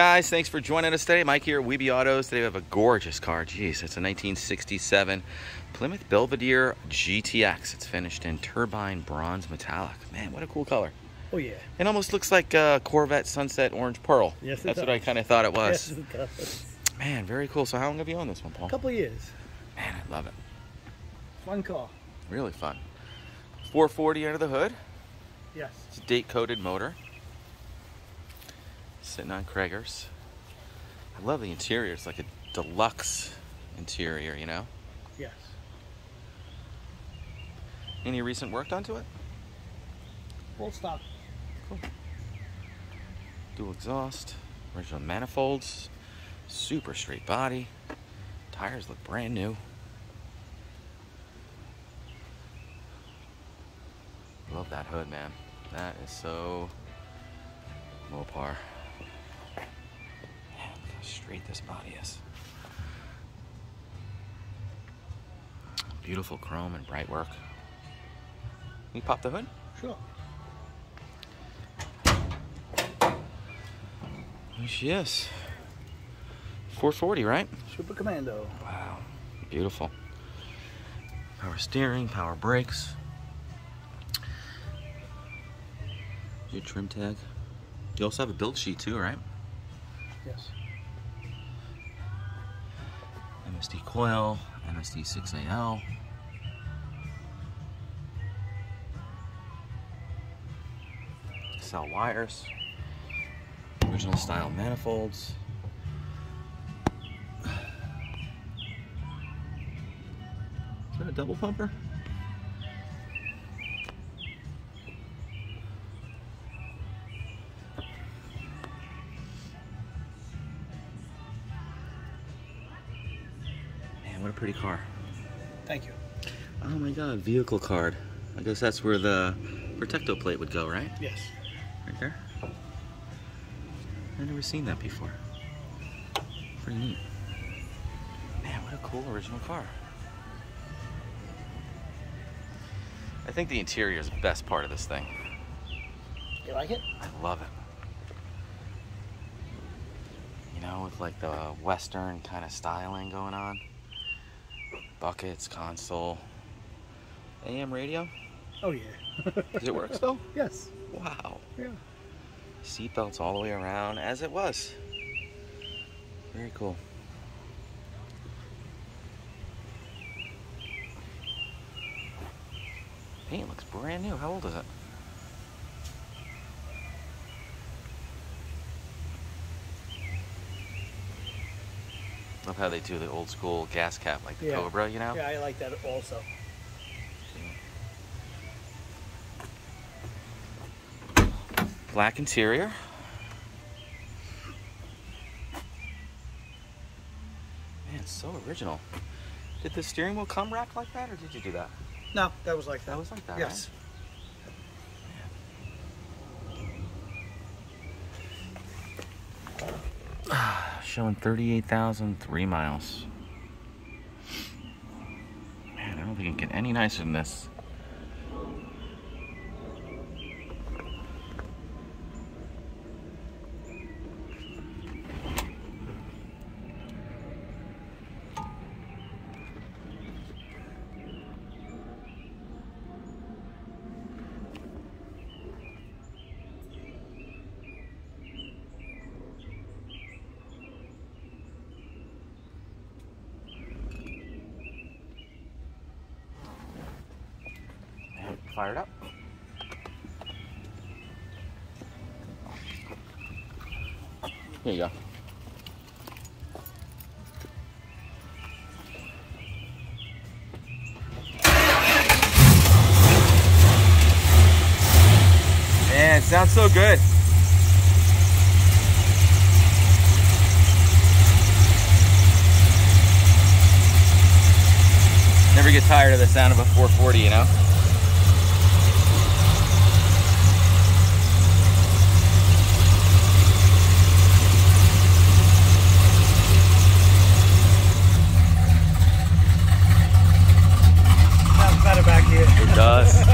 Guys, thanks for joining us today. Mike here at WeBe Autos. Today we have a gorgeous car. Jeez, it's a 1967 Plymouth Belvedere GTX. It's finished in turbine bronze metallic. Man, what a cool color. Oh yeah. It almost looks like a Corvette Sunset Orange Pearl. Yes, it That's does. what I kind of thought it was. Yes, it does. Man, very cool. So how long have you owned this one, Paul? A couple years. Man, I love it. Fun car. Really fun. 440 under the hood. Yes. It's a date-coded motor. Sitting on Cragar's. I love the interior. It's like a deluxe interior, you know? Yes. Any recent work done to it? Full stop. Cool. Dual exhaust, original manifolds, super straight body. Tires look brand new. Love that hood, man. That is so Mopar. Straight this body is. Beautiful chrome and bright work. Can you pop the hood? Sure. There she is. 440, right? Super Commando. Wow, beautiful. Power steering, power brakes. Your trim tag. You also have a build sheet too, right? Yes. MSD coil, MSD 6AL. Cell wires. Original style manifolds. Is that a double pumper? What a pretty car. Thank you. Oh my god, vehicle card. I guess that's where the Protect-O-Plate would go, right? Yes. Right there. I've never seen that before. Pretty neat. Man, what a cool original car. I think the interior is the best part of this thing. You like it? I love it. You know, with like the western kind of styling going on. Buckets, console, AM radio. Oh yeah. Does it work still? yes. Wow. Yeah. Seatbelts all the way around as it was. Very cool. Paint looks brand new. How old is it? Love how they do the old school gas cap like the Yeah. Cobra, you know? Yeah, I like that also. Black interior. Man, it's so original. Did the steering wheel come wrapped like that, or did you do that? No, that was like that. That was like that, Yes. Showing 38,003 miles. Man, I don't think it can get any nicer than this. Man, Fired up. Here you go. Man, it sounds so good. Never get tired of the sound of a 440, you know? Sounds better back here. It does.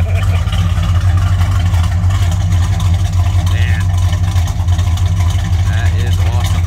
Man. That is awesome.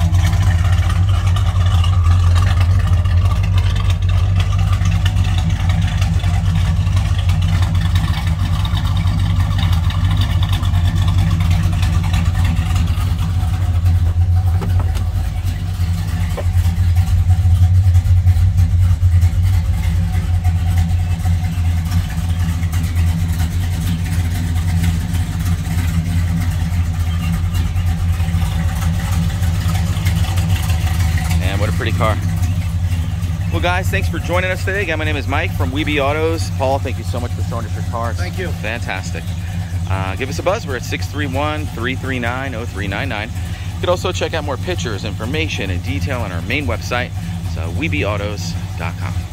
Well, guys, thanks for joining us today. Again, my name is Mike from WeBe Autos. Paul, thank you so much for showing us your cars. Thank you. Fantastic. Uh, give us a buzz. We're at 631 339 0399. You can also check out more pictures, information, and detail on our main website. So, webeautos.com.